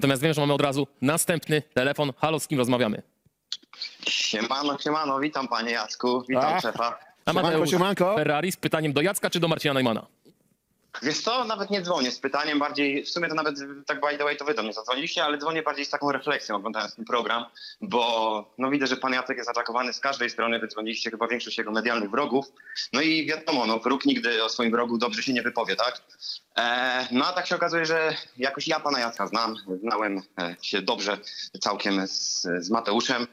Natomiast wiem, że mamy od razu następny telefon. Halo, z kim rozmawiamy? Siemano, siemano, witam panie Jacku, witam A. szefa. Amadeusz siemanko. Ferrari z pytaniem do Jacka czy do Marcina Najmana? Wiesz co, nawet nie dzwonię z pytaniem, bardziej, w sumie to nawet tak by the way to wy do mnie zadzwoniliście, ale dzwonię bardziej z taką refleksją oglądając ten program, bo no widzę, że pan Jacek jest atakowany z każdej strony, wy dzwoniliście chyba większość jego medialnych wrogów, no i wiadomo, no wróg nigdy o swoim wrogu dobrze się nie wypowie, tak? E, no a tak się okazuje, że jakoś ja pana Jacka znam, znałem e, się dobrze całkiem z, z Mateuszem,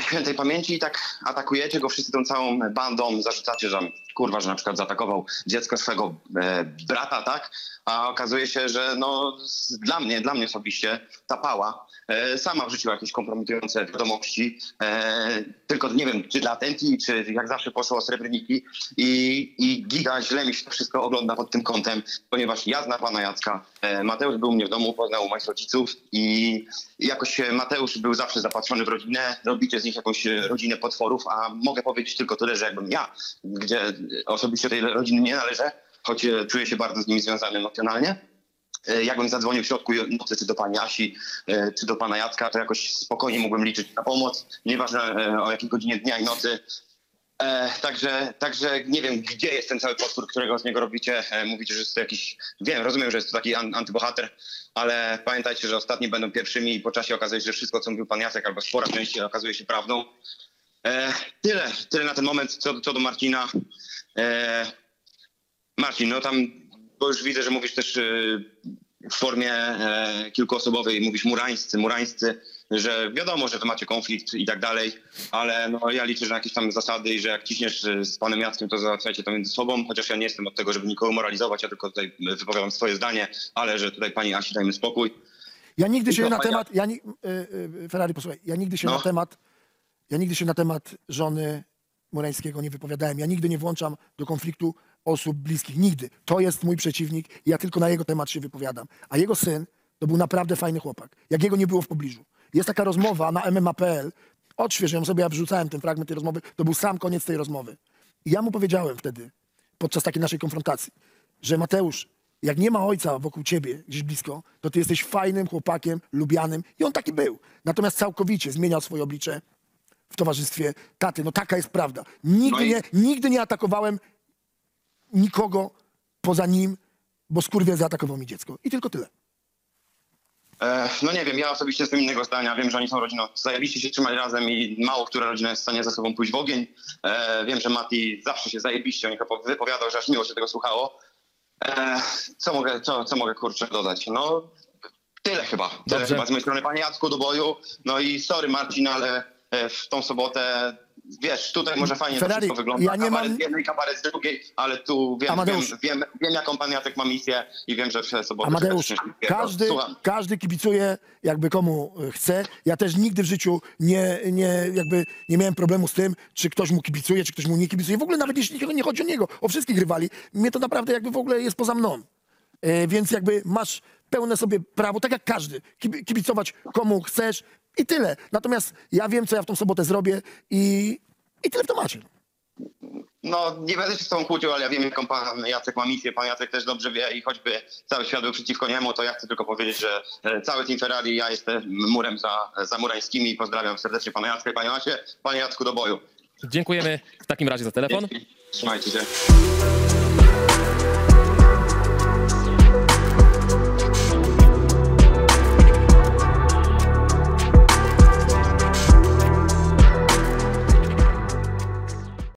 świętej pamięci i tak atakujecie go wszyscy tą całą bandą, zarzucacie, że kurwa, że na przykład zaatakował dziecko swego e, brata, tak? A okazuje się, że no dla mnie, dla mnie osobiście ta pała e, sama wrzuciła jakieś kompromitujące wiadomości, e, tylko nie wiem, czy dla atencji, czy jak zawsze poszło o srebrniki i, i giga źle mi się to wszystko ogląda pod tym kątem, ponieważ ja znam pana Jacka, e, Mateusz był u mnie w domu, poznał moich rodziców i jakoś e, Mateusz był zawsze zapatrzony w rodzinę, robicie z nich jakąś e, rodzinę potworów, a mogę powiedzieć tylko tyle, że jakbym ja, gdzie osobiście tej rodziny nie należę, choć e, czuję się bardzo z nimi związany emocjonalnie, e, jakbym zadzwonił w środku nocy, czy do pani Asi, czy do pana Jacka, to jakoś spokojnie mógłbym liczyć na pomoc, nieważne o jakiej godzinie dnia i nocy. E, także, także nie wiem, gdzie jest ten cały potwór, którego z niego robicie. E, mówicie, że jest to jakiś, wiem, rozumiem, że jest to taki an, antybohater, ale pamiętajcie, że ostatni będą pierwszymi i po czasie okazuje się, że wszystko, co mówił pan Jacek, albo spora część okazuje się prawdą. E, tyle, tyle na ten moment, co, co do Marcina. E, Marcin, no tam, bo już widzę, że mówisz też e, w formie e, kilkuosobowej, mówisz murańscy, murańscy, że wiadomo, że to macie konflikt i tak dalej, ale no, ja liczę, że na jakieś tam zasady i że jak ciśniesz e, z panem Jackiem, to załatwiacie to między sobą, chociaż ja nie jestem od tego, żeby nikogo moralizować, ja tylko tutaj wypowiadam swoje zdanie, ale że tutaj pani Asi dajmy spokój. Ja nigdy się na temat, ja, ni- y, y, Ferrari, posłuchaj, ja nigdy się No. na temat, ja nigdy się na temat żony Murańskiego nie wypowiadałem. Ja nigdy nie włączam do konfliktu osób bliskich. Nigdy. To jest mój przeciwnik i ja tylko na jego temat się wypowiadam. A jego syn to był naprawdę fajny chłopak. Jak jego nie było w pobliżu. Jest taka rozmowa na MMA.pl. Odśwież ją sobie, ja wrzucałem ten fragment tej rozmowy. To był sam koniec tej rozmowy. I ja mu powiedziałem wtedy, podczas takiej naszej konfrontacji, że Mateusz, jak nie ma ojca wokół ciebie, gdzieś blisko, to ty jesteś fajnym chłopakiem, lubianym. I on taki był. Natomiast całkowicie zmieniał swoje oblicze w towarzystwie taty. No taka jest prawda. Nigdy, No i- nie, nigdy nie atakowałem nikogo poza nim, bo skurwiel zaatakował mi dziecko. I tylko tyle. E, no nie wiem, ja osobiście jestem innego zdania. Wiem, że oni są rodziną. Zajebiście się trzymali razem i mało która rodzina jest w stanie ze sobą pójść w ogień. E, wiem, że Mati zawsze się zajebiście o nich wypowiadał, że aż miło się tego słuchało. E, co mogę, co, co mogę kurczę dodać? No tyle chyba. Tyle Dobrze. chyba z mojej strony. Panie Jacku, do boju. No i sorry Marcin, ale w tą sobotę, wiesz, tutaj może fajnie Ferrari, to wygląda. ja nie kabaret mam- z jednej, kabaret z drugiej, ale tu wiem, wiem, Amadeusz. wiem, wiem, jaką pan Jacek ma misję i wiem, że w sobotę... Amadeusz, każdy, Słucham. każdy kibicuje jakby komu chce. Ja też nigdy w życiu nie, nie, jakby nie miałem problemu z tym, czy ktoś mu kibicuje, czy ktoś mu nie kibicuje. W ogóle nawet jeśli nie chodzi o niego, o wszystkich rywali, mnie to naprawdę jakby w ogóle jest poza mną. E, więc jakby masz pełne sobie prawo, tak jak każdy, kibi- kibicować komu chcesz i tyle. Natomiast ja wiem, co ja w tą sobotę zrobię i, i tyle w temacie. No, nie będę się z tobą kłócił, ale ja wiem, jaką pan Jacek ma misję. Pan Jacek też dobrze wie i choćby cały świat był przeciwko niemu, to ja chcę tylko powiedzieć, że e, cały Team Ferrari, ja jestem murem za, za murańskimi. Pozdrawiam serdecznie pana Jacka i panią Asię. Panie Jacku, do boju. Dziękujemy w takim razie za telefon. Trzymajcie się.